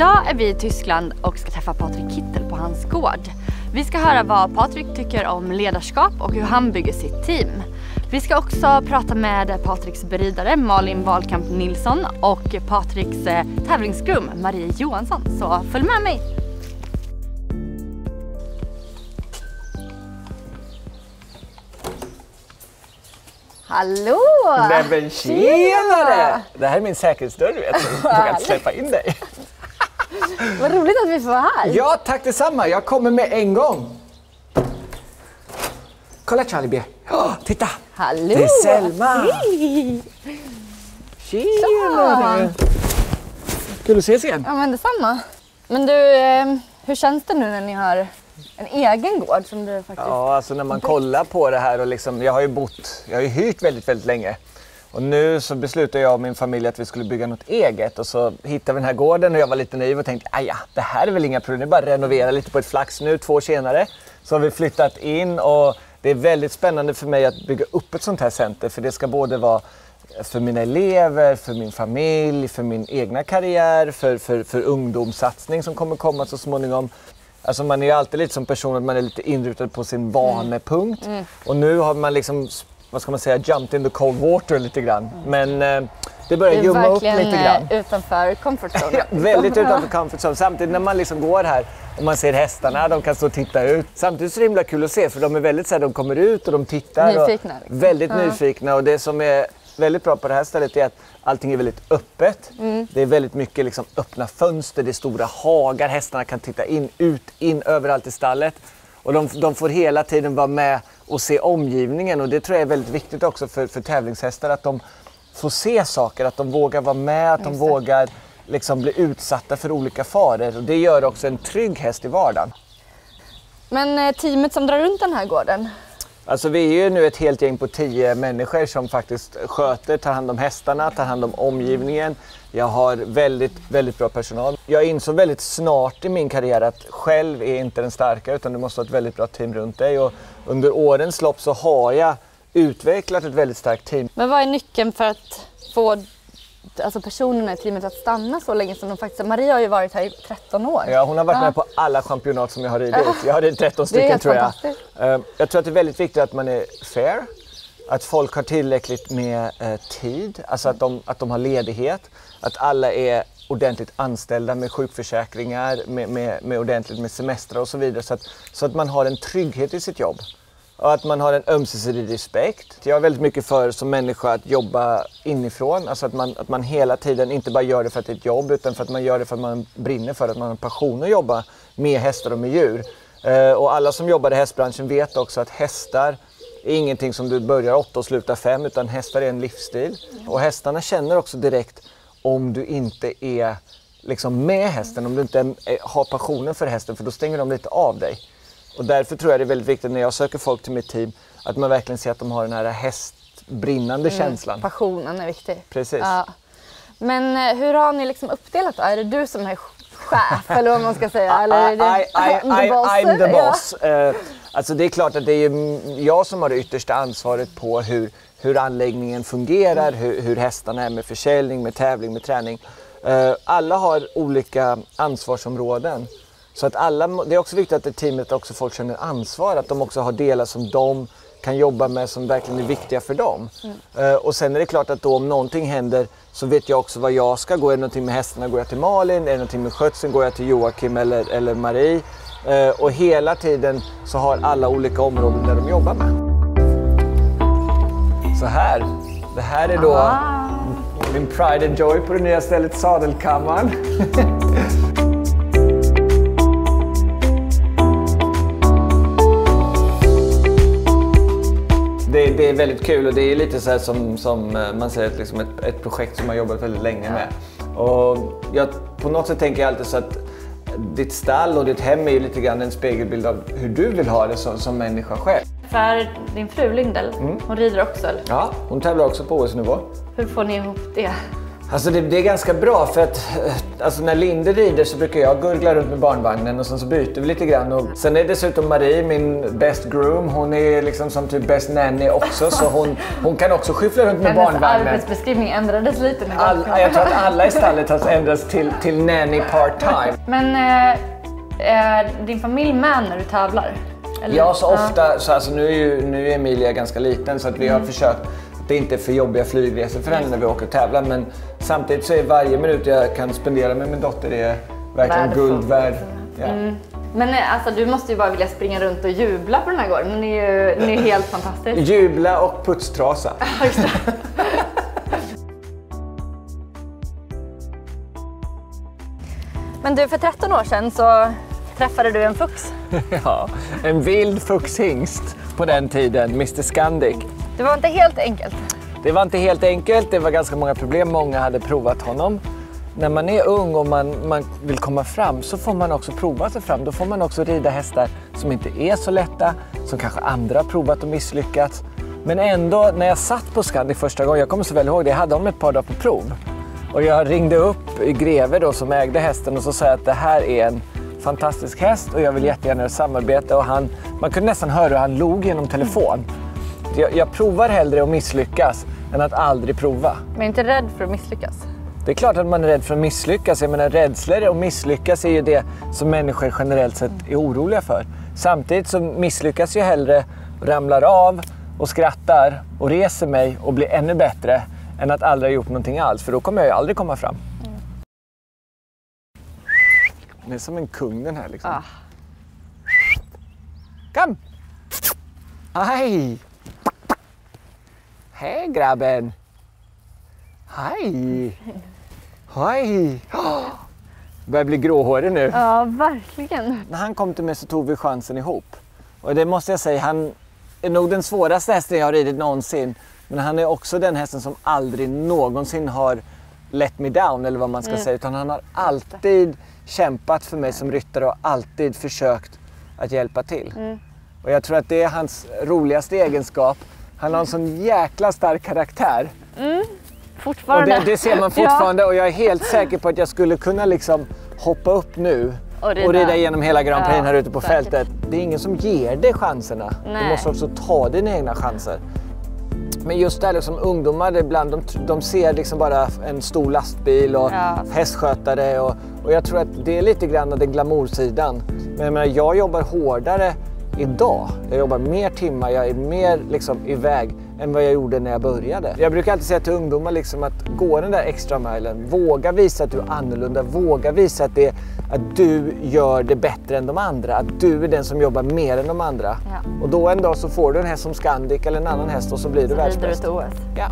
Idag är vi i Tyskland och ska träffa Patrik Kittel på hans gård. Vi ska höra vad Patrik tycker om ledarskap och hur han bygger sitt team. Vi ska också prata med Patriks beridare Malin Wahlkamp Nilsson och Patriks eh, tävlingsgrum Marie Johansson. Så följ med mig! Hallå! Nej men tjenare! Det här är min säkerhetsdörr du vet, jag kan inte släppa in dig. Vad roligt att vi får vara här. Ja, tack detsamma. Jag kommer med en gång. Kolla Charlie B. Oh, titta! Hallå! Det är Selma! Hej! Tjenare! Kul att ses igen. Ja men detsamma. Men du, eh, hur känns det nu när ni har en egen gård som du faktiskt... Ja, alltså när man kollar på det här och liksom, jag har ju bott, jag har ju hyrt väldigt, väldigt länge. Och nu så beslutade jag och min familj att vi skulle bygga något eget och så hittade vi den här gården och jag var lite naiv och tänkte, ja det här är väl inga problem, det är bara att renovera lite på ett flax. Nu två år senare så har vi flyttat in och det är väldigt spännande för mig att bygga upp ett sånt här center för det ska både vara för mina elever, för min familj, för min egna karriär, för, för, för ungdomssatsning som kommer komma så småningom. Alltså man är ju alltid lite som person att man är lite inrutad på sin vanepunkt. Mm. Och nu har man liksom, vad ska man säga, jumped in the cold water lite grann. Men eh, det börjar ljumma upp lite grann. Det är verkligen utanför comfort zone. ja, väldigt utanför comfort zone. Samtidigt när man liksom går här och man ser hästarna, de kan stå och titta ut. Samtidigt är det himla kul att se för de är väldigt så här, de kommer ut och de tittar. Nyfikna. Liksom. Väldigt ja. nyfikna och det som är väldigt bra på det här stället är att allting är väldigt öppet. Mm. Det är väldigt mycket liksom öppna fönster, det är stora hagar, hästarna kan titta in, ut, in överallt i stallet. Och de, de får hela tiden vara med och se omgivningen och det tror jag är väldigt viktigt också för, för tävlingshästar att de får se saker, att de vågar vara med, att de vågar liksom bli utsatta för olika faror. Och det gör också en trygg häst i vardagen. Men eh, teamet som drar runt den här gården, Alltså vi är ju nu ett helt gäng på tio människor som faktiskt sköter, tar hand om hästarna, tar hand om omgivningen. Jag har väldigt, väldigt bra personal. Jag insåg väldigt snart i min karriär att själv är inte den starka utan du måste ha ett väldigt bra team runt dig. Och under årens lopp så har jag utvecklat ett väldigt starkt team. Men vad är nyckeln för att få alltså personerna i teamet att stanna så länge som de faktiskt Maria har ju varit här i 13 år. Ja, hon har varit ja. med på alla championat som jag har ridit. Jag har ridit 13 stycken tror jag. Ehm, jag tror att det är väldigt viktigt att man är fair. Att folk har tillräckligt med eh, tid, alltså att de, att de har ledighet. Att alla är ordentligt anställda med sjukförsäkringar, med, med, med ordentligt med semestrar och så vidare. Så att, så att man har en trygghet i sitt jobb och att man har en ömsesidig respekt. Jag är väldigt mycket för som människa att jobba inifrån. Alltså att man, att man hela tiden inte bara gör det för att det är ett jobb utan för att man gör det för att man brinner för att man har en passion att jobba med hästar och med djur. Eh, och alla som jobbar i hästbranschen vet också att hästar är ingenting som du börjar åtta och slutar fem utan hästar är en livsstil. Och hästarna känner också direkt om du inte är liksom med hästen, om du inte har passionen för hästen för då stänger de lite av dig. Och därför tror jag det är väldigt viktigt när jag söker folk till mitt team att man verkligen ser att de har den här hästbrinnande mm, känslan. Passionen är viktig. Precis. Ja. Men eh, hur har ni liksom uppdelat då? Är det du som är chef eller vad man ska säga? Eller är det I, I, I, I'm the boss. Ja. Uh, alltså det är klart att det är jag som har det yttersta ansvaret på hur, hur anläggningen fungerar, mm. hur, hur hästarna är med försäljning, med tävling, med träning. Uh, alla har olika ansvarsområden. Så att alla, det är också viktigt att teamet också folk känner ansvar, att de också har delar som de kan jobba med som verkligen är viktiga för dem. Mm. Uh, och sen är det klart att då om någonting händer så vet jag också vad jag ska gå. Är det någonting med hästarna går jag till Malin, är det någonting med skötseln går jag till Joakim eller, eller Marie. Uh, och hela tiden så har alla olika områden där de jobbar med. Så här, det här är då ah. min Pride and Joy på det nya stället Sadelkammaren. det, är väldigt kul och det är lite så som, som eh, man säger, liksom ett, ett projekt som man jobbat väldigt länge med. Och jag, på något sätt tänker jag alltid så att ditt stall och ditt hem är lite grann en spegelbild av hur du vill ha det som, som människa själv. För din fru Lindel, mm. hon rider också eller? Ja, hon tävlar också på OS-nivå. Hur får ni ihop det? Alltså det, det, är ganska bra för att eh, alltså när Linde rider så brukar jag gurgla runt med barnvagnen och sen så byter vi lite grann. Och sen är dessutom Marie min best groom. Hon är liksom som typ best nanny också så hon, hon kan också skyffla runt med Hennes barnvagnen. Hennes arbetsbeskrivning ändrades lite nu. All, jag tror att alla i stallet har ändrats till, till nanny part time. Men eh, är din familj med när du tävlar? Eller? Ja, så ofta. Så alltså, nu, är ju, nu är Emilia ganska liten så att vi mm. har försökt det är inte för jobbiga flygresor för henne när vi åker och tävlar men samtidigt så är varje minut jag kan spendera med min dotter är verkligen Värdefullt. guld värd. Ja. Mm. Men eh, alltså, du måste ju bara vilja springa runt och jubla på den här gården. Ni är ju ni är helt fantastisk. Jubla och putstrasa. Men du, för 13 år sedan så träffade du en fux. ja, en vild fuxhingst på den tiden, Mr Scandic. Det var inte helt enkelt. Det var inte helt enkelt. Det var ganska många problem. Många hade provat honom. När man är ung och man, man vill komma fram så får man också prova sig fram. Då får man också rida hästar som inte är så lätta, som kanske andra har provat och misslyckats. Men ändå, när jag satt på Scandic första gången, jag kommer så väl ihåg det, jag hade honom ett par dagar på prov. Och jag ringde upp Greve då, som ägde hästen och så sa jag att det här är en fantastisk häst och jag vill jättegärna samarbeta. Och han, man kunde nästan höra hur han log genom telefon. Jag, jag provar hellre att misslyckas än att aldrig prova. Men är inte rädd för att misslyckas? Det är klart att man är rädd för att misslyckas. Jag menar, rädslor och misslyckas är ju det som människor generellt sett är oroliga för. Samtidigt så misslyckas jag hellre, ramlar av och skrattar och reser mig och blir ännu bättre än att aldrig ha gjort någonting alls. För då kommer jag ju aldrig komma fram. Mm. Det är som en kung den här liksom. Ah. Kom! Aj! Hej grabben! Hej! Hej! Oh, börjar bli gråhårig nu. Ja, verkligen. När han kom till mig så tog vi chansen ihop. Och det måste jag säga, han är nog den svåraste hästen jag har ridit någonsin. Men han är också den hästen som aldrig någonsin har let me down eller vad man ska mm. säga. Utan han har alltid kämpat för mig som ryttare och alltid försökt att hjälpa till. Mm. Och jag tror att det är hans roligaste egenskap han har en sån jäkla stark karaktär. Mm, fortfarande. Och det, det ser man fortfarande ja. och jag är helt säker på att jag skulle kunna liksom hoppa upp nu och rida, och rida igenom hela Grand Prix ja, här ute på säkert. fältet. Det är ingen som ger dig chanserna. Nej. Du måste också ta dina egna chanser. Men just det här liksom, ungdomar ibland, de, de ser liksom bara en stor lastbil och ja. hästskötare och, och jag tror att det är lite grann den glamoursidan. Men jag, menar, jag jobbar hårdare idag. Jag jobbar mer timmar, jag är mer liksom iväg än vad jag gjorde när jag började. Jag brukar alltid säga till ungdomar liksom att gå den där extra milen. Våga visa att du är annorlunda. Våga visa att, det, att du gör det bättre än de andra. Att du är den som jobbar mer än de andra. Ja. Och då en dag så får du en häst som Scandic eller en annan häst och så blir du världsbäst. Ja.